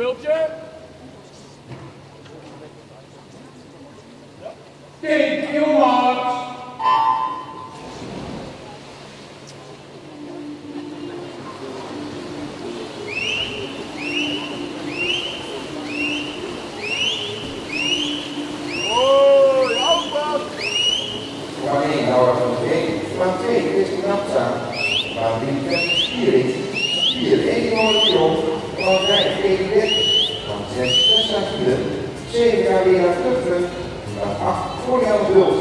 Wilczek. Thank you much. Quando in aula con te, quando è questo 6, 6 gaat 7 gaat weer naar terug, 8 voor jou bult.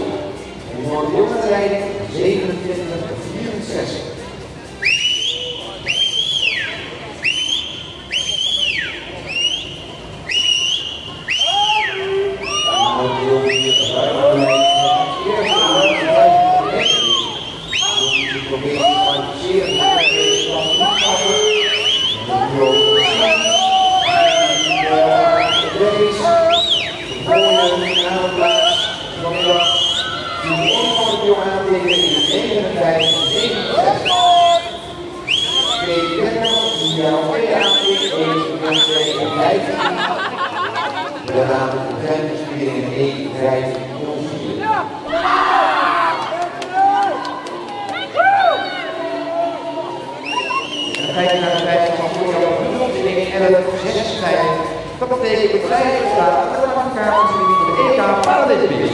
En wordt jongen rijden, 27, 64. Op de grensbespiering 1, 5, 0, 4. En dan kijk je naar de tijd van Florian Multingen en dat is 56. Dat betekent dat zij staat met de bankkaart van de EK Paralympics.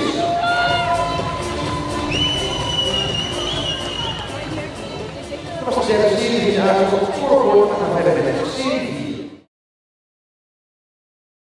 Chelsea in the article 4 4 and 11 minutes.